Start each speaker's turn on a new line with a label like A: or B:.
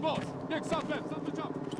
A: boss! Jak sam, sam, sam, sam, sam.